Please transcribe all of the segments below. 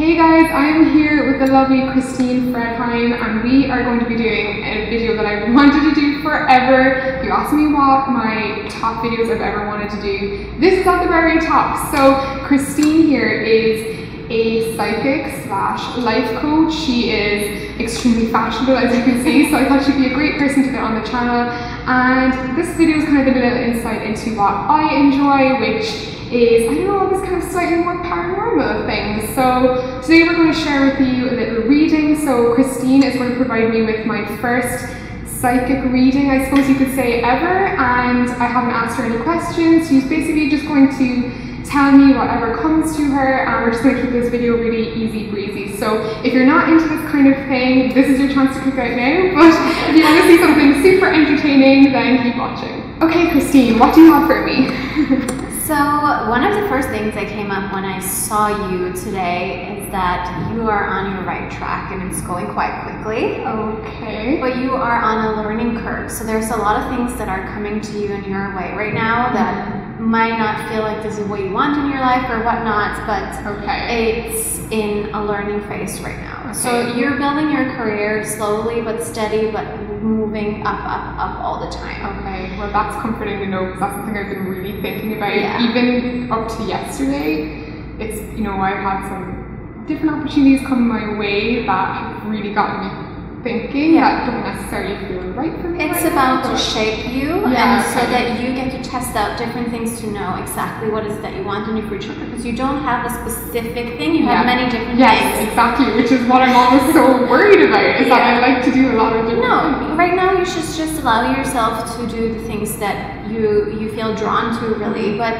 Hey guys, I'm here with the lovely Kristine Fredheim and we are going to be doing a video that I've wanted to do forever. If you ask me what my top videos I've ever wanted to do, this is at the very top. So Kristine here is a psychic slash life coach. She is extremely fashionable as you can see, so I thought she'd be a great person to get on the channel. And this video is kind of a little insight into what I enjoy, which is, I don't know, kind of slightly more paranormal thing. So today we're going to share with you a little reading. So Kristine is going to provide me with my first psychic reading, I suppose you could say, ever. And I haven't asked her any questions. She's basically just going to tell me whatever comes to her and we're just going to keep this video really easy breezy. So if you're not into this kind of thing, this is your chance to click out now. But if you want to see something super entertaining, then keep watching. Okay, Kristine, what do you have for me? So, one of the first things that came up when I saw you today is that you are on your right track and it's going quite quickly. Okay. But you are on a learning curve. So, there's a lot of things that are coming to you in your way right now that might not feel like this is what you want in your life or whatnot, but okay. it's in a learning phase right now. Okay. So, you're building your career slowly but steady, but moving up, up, up all the time. Okay, well that's comforting to know because that's something I've been really thinking about. Yeah. Even up to yesterday, it's you know I've had some different opportunities come my way that have really gotten me thinking Yeah. that don't necessarily feel right for me. It's right about now, to shape you Yeah, and so that you get to test out different things to know exactly what is that you want in your future because you don't have a specific thing, you have many different Yes, things. exactly, which is what I'm always so worried about. Is that I Yeah. like to do a lot of different No, things. right now you should just allow yourself to do the things that you you feel drawn to really, but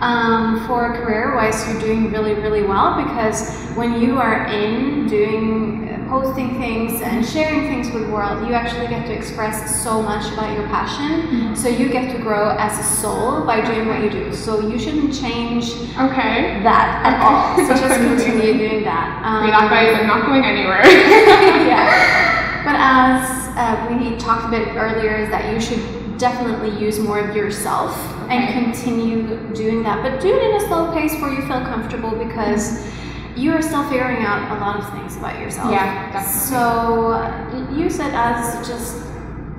um, for career wise, you're doing really really well because when you are in doing uh, posting things and sharing things with the world, you actually get to express so much about your passion. So you get to grow as a soul by doing what you do. So you shouldn't change Okay. that at all. So just continue doing that. Um, Wait, that guys, I'm not going anywhere. yeah. But as uh, we talked a bit earlier, is that you should definitely use more of yourself Okay. and continue doing that. But do it in a slow pace where you feel comfortable because you are still figuring out a lot of things about yourself. Yeah, definitely. So uh, use it as just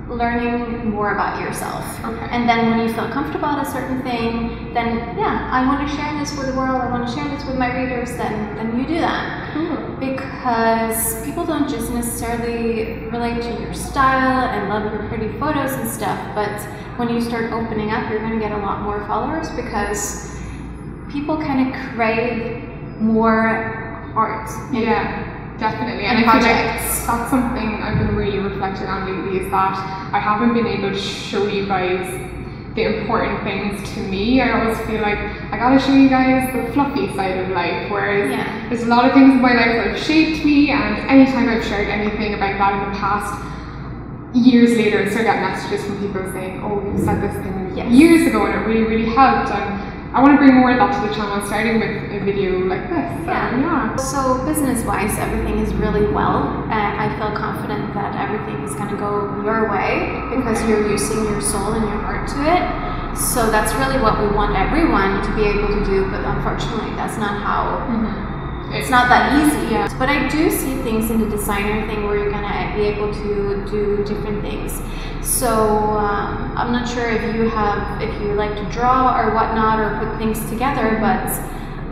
learning more about yourself. Okay. And then when you feel comfortable at a certain thing, then yeah, I want to share this with the world. I want to share this with my readers. Then then you do that Cool. because people don't just necessarily relate to your style and love your pretty photos and stuff, but when you start opening up, you're going to get a lot more followers because people kind of crave more art. Yeah, definitely. And, and I like projects. that's something I've been really reflecting on lately is that I haven't been able to show you guys the important things to me. I always feel like I gotta show you guys the fluffy side of life, whereas Yeah. there's a lot of things in my life that have shaped me, and anytime I've shared anything about that in the past, years later I still get messages from people saying, Oh, you said this thing Yes. years ago and it really, really helped and I want to bring more of that to the channel, starting with a video like this. So, Yeah. yeah. So business wise, everything is really well. Uh, I feel confident that everything is going to go your way because you're using your soul and your heart to it. So that's really what we want everyone to be able to do, but unfortunately, that's not how. It's not that easy. Yeah. But I do see things in the designer thing where you're gonna be able to do different things. So um, I'm not sure if you have, if you like to draw or whatnot or put things together, but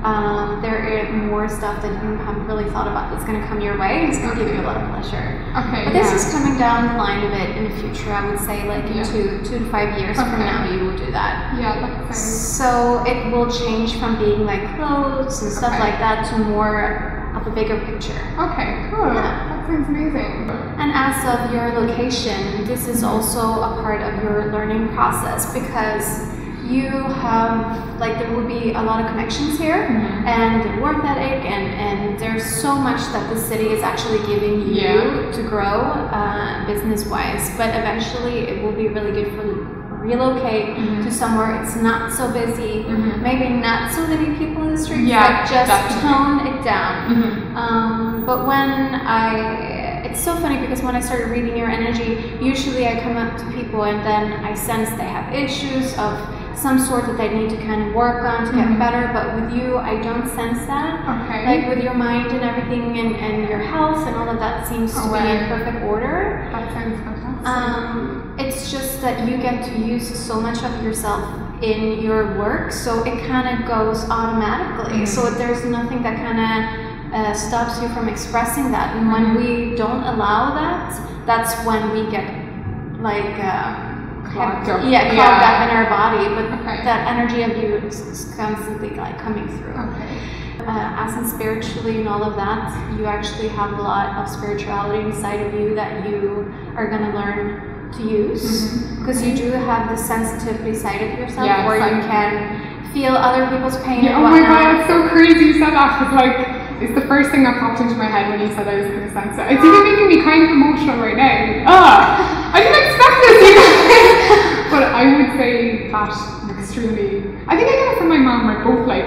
um, there is more stuff that you haven't really thought about that's gonna come your way. and It's gonna give you a lot of pleasure. Okay. But this yeah. is coming down the line of it in the future. I would say, like in Yeah. two, two to five years from now, you will do that. Yeah, sounds. So it will change from being like clothes and stuff Okay. like that to more of a bigger picture. Okay, cool. Yeah. That sounds amazing. And as of your location, this is also a part of your learning process because you have like there will be a lot of connections here Mhm. and work ethic and and there's so much that the city is actually giving you Yeah. to grow uh, business wise but eventually it will be really good for relocate Mhm. to somewhere it's not so busy Mhm. maybe not so many people in the streets Yeah, but just definitely. tone it down Mhm. um, but when I, it's so funny because when I started reading your energy, usually I come up to people and then I sense they have issues of some sort that they need to kind of work on to get Mhm. better. But with you, I don't sense that. Okay. Like with your mind and everything, and, and your health and all of that seems to be in perfect order. that sounds fantastic. Um, it's just that you get to use so much of yourself in your work, so it kind of goes automatically. Mhm. So there's nothing that kind of uh, stops you from expressing that. And when Mhm. we don't allow that, that's when we get like uh, Clogged up. Yeah, clogged Yeah. up in our body. But Okay. that energy of you is, constantly like coming through. okay. Uh, as in spiritually and all of that, you actually have a lot of spirituality inside of you that you are going to learn to use. Because you do have the sensitivity side of yourself Yes, where you can feel other people's pain Yeah, and oh my god, it's so crazy you said that. It's like, it's the first thing that popped into my head when you said I was going to sense it. It's even making me kind of emotional right now. Ah, I didn't expect this, you guys. But I would say that I'm extremely, I think I get it from my mom. We're both like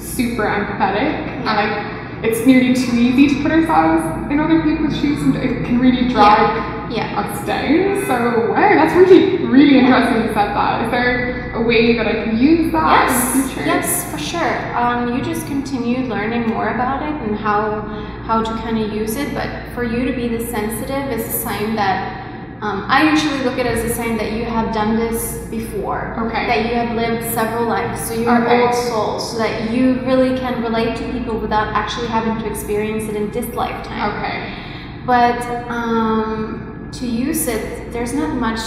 super empathetic and like it's nearly too easy to put ourselves in other people's shoes and it can really drag Yeah. us down. So wow, that's really, really interesting you said that. Is there a way that I can use that Yes, in the future? yes, for sure. Um, you just continue learning more about it and how how to kind of use it. But for you to be this sensitive is a sign that um, I usually look at it as a sign that you have done this before. Okay. That you have lived several lives, so you're Okay. old soul, so that you really can relate to people without actually having to experience it in this lifetime. Okay. But um, to use it, there's not much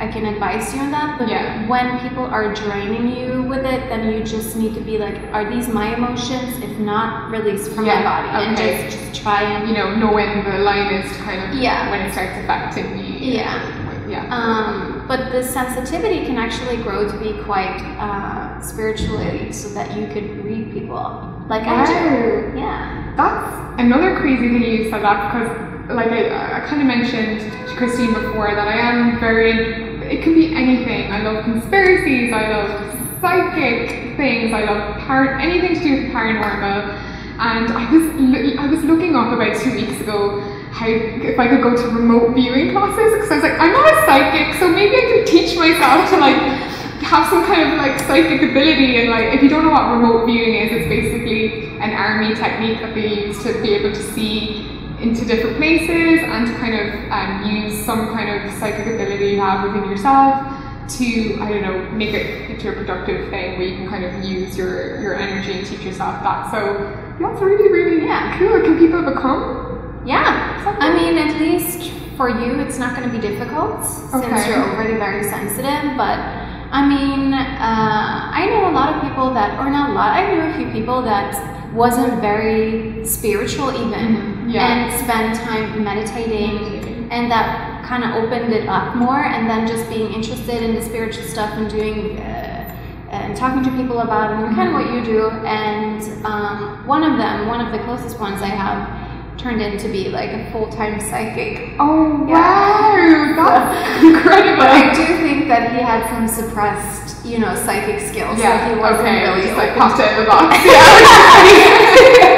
I can advise you on that. But Yeah. when people are draining you with it, then you just need to be like, are these my emotions? If not, release from Yeah, my body and okay. just, just try and You know, know when the line is to kind of Yeah. when it starts affecting me. Yeah. Yeah. Um, but the sensitivity can actually grow to be quite uh, spiritually, so that you could read people like I do. Yeah. That's another crazy thing you said that because, like I, I kind of mentioned to Kristine before, that I am very. It can be anything. I love conspiracies. I love psychic things. I love par- anything to do with paranormal. And I was I was looking up about two weeks ago how if I could go to remote viewing classes because I was like I'm not a psychic, so maybe I could teach myself to like have some kind of like psychic ability and like if you don't know what remote viewing is it's basically an army technique that they use to be able to see into different places and to kind of um, use some kind of psychic ability you have within yourself to I don't know make it into a productive thing where you can kind of use your your energy and teach yourself that so that's really really Yeah. cool can people become Yeah. I mean, at least for you, it's not going to be difficult since you're already very sensitive. But I mean, uh, I know a lot of people that, or not a lot, I knew a few people that wasn't very spiritual even Mhm. Yeah. and spend time meditating and that kind of opened it up more and then just being interested in the spiritual stuff and doing uh, and talking to people about it and kind of what you do and um, one of them one of the closest ones i have turned into be like a full-time psychic. Oh Yeah. wow that's incredible. But i do think that he had some suppressed you know psychic skills yeah so he wasn't okay really just like popped out of the box. Yeah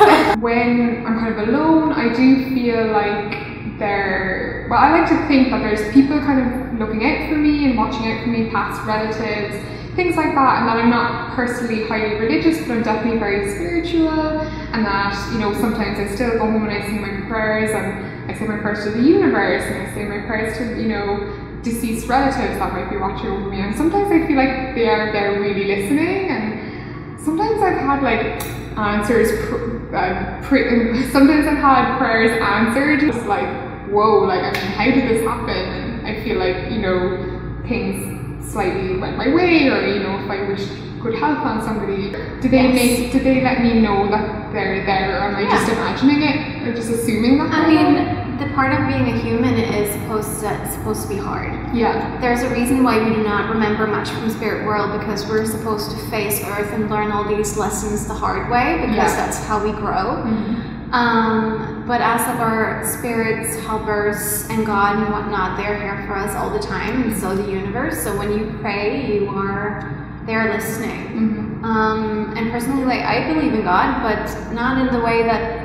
when I'm kind of alone, I do feel like there. Well, I like to think that there's people kind of looking out for me and watching out for me, past relatives, things like that, and that I'm not personally highly religious, but I'm definitely very spiritual, and that you know sometimes I still go home and I say my prayers, and I say my prayers to the universe, and I say my prayers to you know deceased relatives that might be watching over me, and sometimes I feel like they are they're really listening and sometimes I've had like answers, pr- uh, pr- sometimes I've had prayers answered, just like, whoa, like, I mean, how did this happen? And I feel like, you know, things slightly went my way, or, you know, if I wished good health on somebody, do they Yes. make, do they let me know that they're there, or am I just imagining it, or just assuming that? i mean? The part of being a human is supposed to, supposed to be hard yeah, There's a reason why we do not remember much from spirit world because we're supposed to face Earth and learn all these lessons the hard way because Yeah. that's how we grow. Mhm. Um, but as of our spirits, helpers, and God and whatnot, they're here for us all the time, and so the universe. So when you pray, you are they're listening. Mhm. Um, and personally, like I believe in God, but not in the way that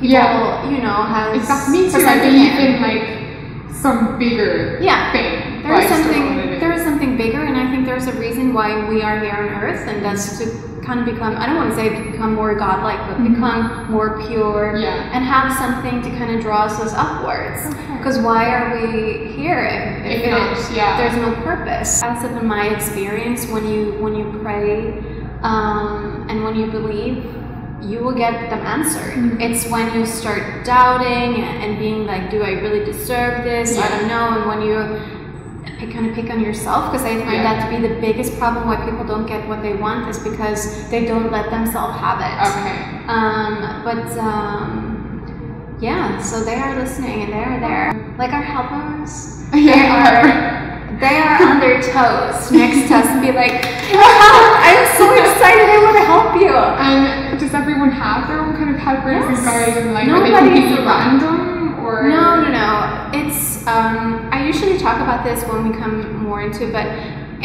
people, Yeah. you know, has Exactly. Me too. I believe in like some bigger Yeah. thing. There is I just don't know something. it is. There is something bigger, and I think there's a reason why we are here on Earth, and that's to kind of become, I don't want to say become more godlike, but Mhm. become more pure Yeah. and have something to kind of draw us upwards. Okay. Because why are we here if, if, If not, yeah. there's no purpose? As of in my experience, when you when you pray um, and when you believe, you will get them answered. Mhm. It's when you start doubting and being like, do I really deserve this? I don't know. And when you pick, kind of pick on yourself, because I find Yeah. that to be the biggest problem why people don't get what they want is because they don't let themselves have it. Okay. Um, but um, yeah, so they are listening and they are there. Like our helpers, they are they are on their toes next to us and be like, "Help! I'm so excited, I want to help you. And does everyone have their own kind of and Yes. and like are they Nobody's completely random or No, no, no. It's um, I usually talk about this when we come more into, it, but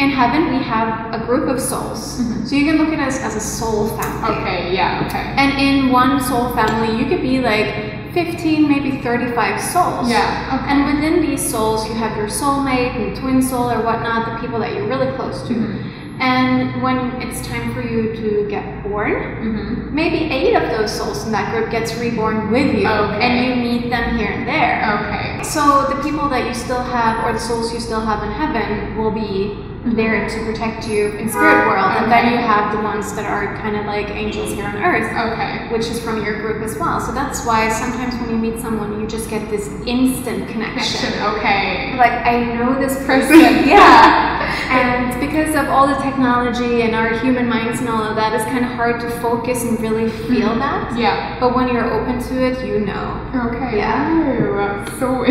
in heaven we have a group of souls. Mhm. So you can look at us as a soul family. Okay, yeah, okay. And in one soul family, you could be like 15, maybe 35 souls. Yeah, okay. And within these souls, you have your soulmate and twin soul or whatnot, the people that you're really close to. Mhm. And when it's time for you to get born, Mhm. maybe eight of those souls in that group gets reborn with you, Okay. and you meet them here and there. Okay. So the people that you still have, or the souls you still have in heaven, will be there to protect you in spirit world, and then you have the ones that are kind of like angels here on earth Okay. which is from your group as well. So that's why sometimes when you meet someone, you just get this instant connection. Okay. Like I know this Person. yeah. And because of all the technology and our human minds and all of that, it's kind of hard to focus and really feel Mhm. that. Yeah. But when you're open to it, you know. Okay. Yeah. Wow. So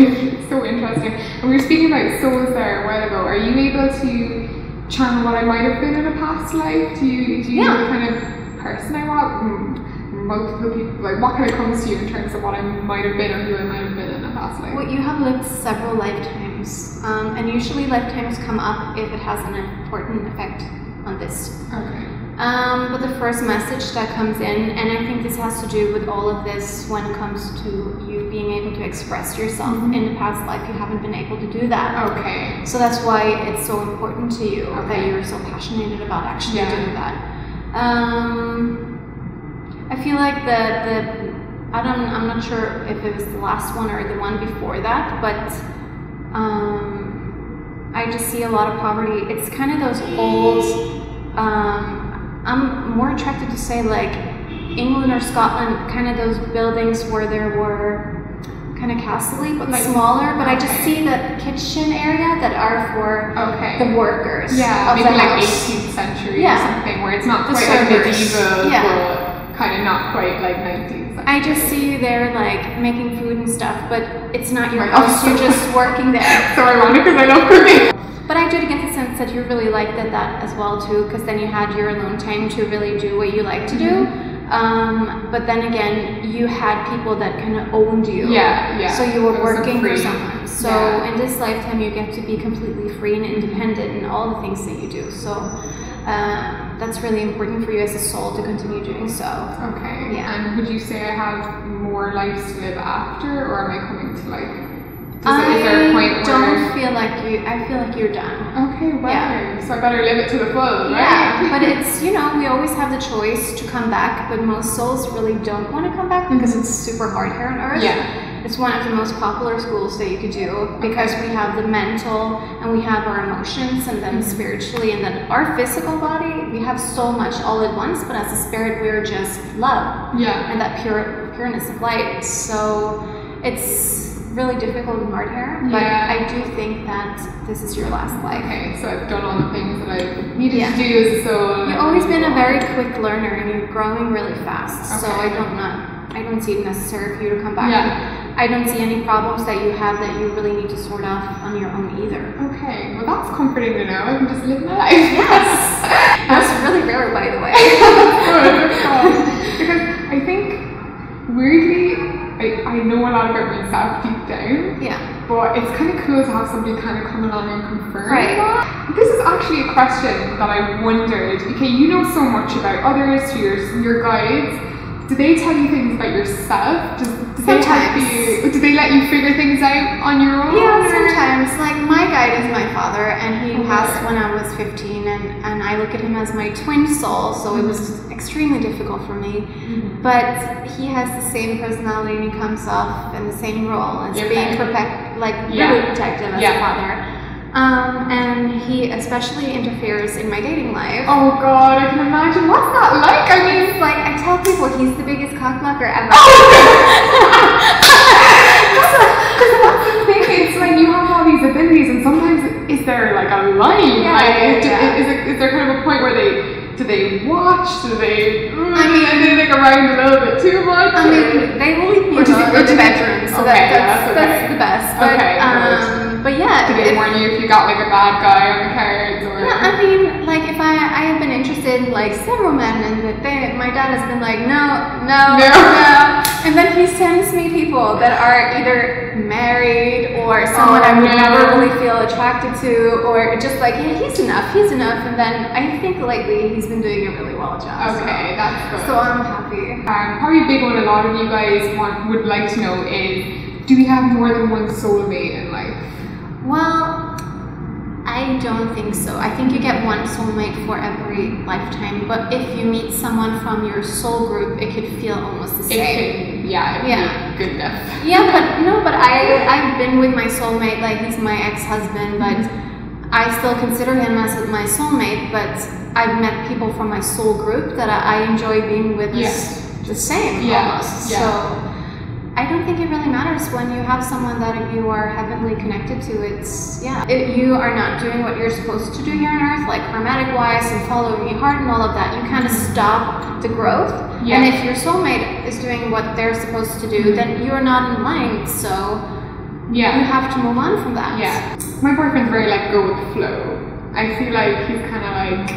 so interesting. And we were speaking about souls there a while ago. Are you able to channel what I might have been in a past life? Do you do you know Yeah. the kind of person I was? Mm, Multiple people. Like what kind of comes to you in terms of what I might have been or who I might have been in a past life? Well, you have lived several lifetimes, um, and usually lifetimes come up if it has an important effect on this Okay. Um, but the first message that comes in, and I think this has to do with all of this when it comes to you being able to express yourself. Mhm. In the past life, you haven't been able to do that. Okay. So that's why it's so important to you that you're so passionate about actually Yeah. doing that. Um, I feel like the the I don't I'm not sure if it was the last one or the one before that, but um, I just see a lot of poverty. It's kind of those old. Um, I'm more attracted to say like England or Scotland, kind of those buildings where there were kind of castle but Like- smaller. But I just see the kitchen area that are for Okay. the workers yeah, of maybe like house. 18th century Yeah. or something, where it's not The quite like medieval, Yeah. but kind of not quite like 19th century. I just see you there like making food and stuff, but it's not your house. You're just working there. so ironic because I love cooking. But I did get the sense that you really liked it that as well too, because then you had your alone time to really do what you like to do. Mm-hmm. Um, but then again, you had people that kind of owned you. Yeah, yeah. So you were It was so working for someone. So Yeah. in this lifetime, you get to be completely free and independent in all the things that you do. So uh, that's really important for you as a soul to continue doing so. Okay. Yeah. And would you say I have more lives to live after, or am I coming to like? I it, is there a point where? don't feel like you. I feel like you're done. Okay. well, Yeah. So I better live it to the full, right? Yeah, but it's you know we always have the choice to come back, but most souls really don't want to come back because mm-hmm. it's super hard here on Earth. Yeah. It's one of the most popular schools that you could do because we have the mental and we have our emotions and then mm-hmm. spiritually and then our physical body. We have so much all at once, but as a spirit, we're just love Yeah. and that pure pureness of light. So it's really difficult and hard here, but Yeah. I do think that this is your last life. Okay. So I've done all the things that I needed Yeah. to do So. You've always been a very quick learner and you're growing really fast. So I don't not I don't see it necessary for you to come back. Yeah. I don't see any problems that you have that you really need to sort out on your own either. Okay. Well, that's comforting to know. I can just live my life. Yes. That's really rare by the way. Oh, because I think weirdly, I, I know a lot about myself deep down, yeah. but it's kind of cool to have somebody kind of come along and confirm Right. that. This is actually a question that I wondered. Okay, you know so much about others, your your guides. Do they tell you things about yourself? Does, do they help you? Do they let you figure things out on your own? Yeah, or- sometimes. Like my guide is my father, and he Okay. passed when I was 15, and, and I look at him as my twin soul, so it was extremely difficult for me. Mhm. But he has the same personality, and he comes off in the same role as Okay. being protect, like Yeah. really protective as Yeah. a father. Um, and he especially interferes in my dating life. Oh god, I can imagine. What's that like? I mean, It's like I tell people he's the biggest cockblocker ever. That's the thing, it's like you have all these abilities, and sometimes is there like a line? Yeah, like, yeah, do- yeah. Is, it, is there kind of a point where they do they watch? Do they? mm, I mean- and they like around a little bit too much? I mean, they leave me alone in the bedroom, so okay, that, that's, that's that's the best. But, Okay, if- warn you if you got like a bad guy on the cards or? Yeah, I mean, like if I I have been interested in like several men, and that they, my dad has been like, no, no, No. no, and then he sends me people that are either married or someone I Oh, would no. never really feel attracted to, or just like, yeah, he's enough, he's enough, and then I think lately he's been doing a really well job. okay, that's So, good. so I'm happy. Um, probably a big one a lot of you guys want would like to know is do we have more than one soulmate in life? Well, I don't think so. I think you get one soulmate for every lifetime, but if you meet someone from your soul group, it could feel almost the same. could, yeah, Yeah. be good enough. Yeah, but no, but I I've been with my soulmate, like he's my ex-husband, but I still consider him as my soulmate, but I've met people from my soul group that I, I enjoy being with Yeah. is the same Yeah, almost. yeah. So I don't think it really matters when you have someone that you are heavenly connected to. It's yeah, if you are not doing what you're supposed to do here on Earth, like hermetic wise and following your heart and all of that, you kind of stop the growth. Yeah. And if your soulmate is doing what they're supposed to do, then you're not in line. So yeah, you have to move on from that. yeah. My boyfriend's very like go with the flow. I feel like he's kind of like,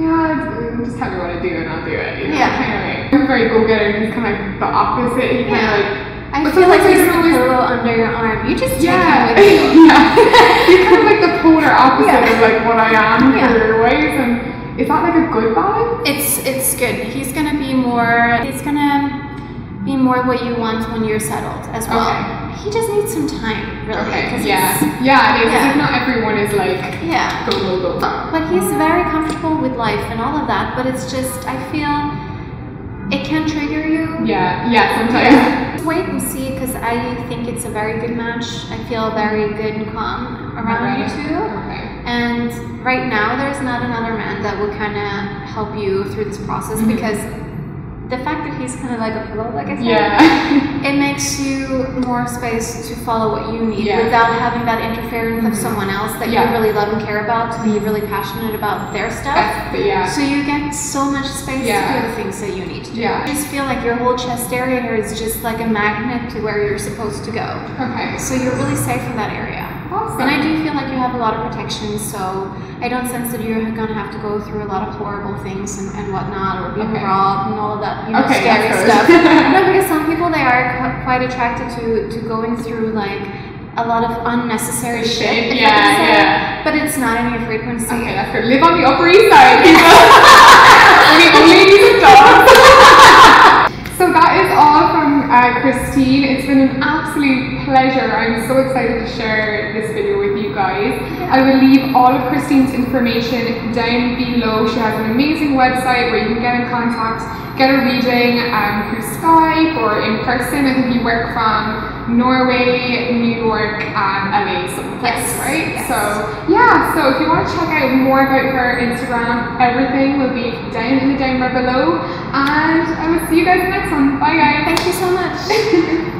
yeah, just tell me what to do and I'll do it. You know, Yeah. kind of like. I'm very go getter he's kind of like the opposite. He kind of Yeah. like. I But feel like sometimes I he's don't the always- pillow under your arm. You just Yeah, him with you. yeah. He's kind of like the polar opposite Yeah. of like what I am Yeah. career-wise, and is that like a good balance? It's it's good. He's gonna be more. He's gonna be more what you want when you're settled as well. Okay. He just needs some time, really. Okay, yeah, yeah, it is. Yeah. Like, not everyone is like Yeah. go go go. But he's very comfortable with life and all of that. But it's just I feel it can trigger you. Yeah, yeah, sometimes. Yeah. Wait and see, because I think it's a very good match. I feel very good and calm around you two. Okay. And right now, there's not another man that will kind of help you through this process Mhm. because the fact that he's kind of like a pillow, like I said, Yeah. it makes you more space to follow what you need Yeah. without having that interference of mm-hmm. someone else that Yeah. you really love and care about to be mm-hmm. really passionate about their stuff. That's yeah. So you get so much space Yeah. to do the things that you need to do. Yeah. I just feel like your whole chest area here is just like a magnet to where you're supposed to go. Okay. So you're really safe in that area. Awesome. And I do feel like you have a lot of protection, so I don't sense that you're gonna have to go through a lot of horrible things and, and whatnot, or being Okay. robbed and all of that, you know, Okay, scary stuff. no, because some people they are quite attracted to to going through like a lot of unnecessary Shit, shit. yeah, say. yeah. But it's not in your frequency. Okay, that's good. Live on the Upper East Side, people. only, only these dogs. so that is all uh, Kristine. It's been an absolute pleasure. I'm so excited to share this video with you guys. I will leave all of Kristine's information down below. She has an amazing website where you can get in contact, get a reading um, through Skype or in person. I think you work from Norway, New York, um, amazing place, yes. right? Yes. So yeah, so if you want to check out more about her Instagram, everything will be down in the down below. And I will see you guys next time. Bye guys. Thank you so much.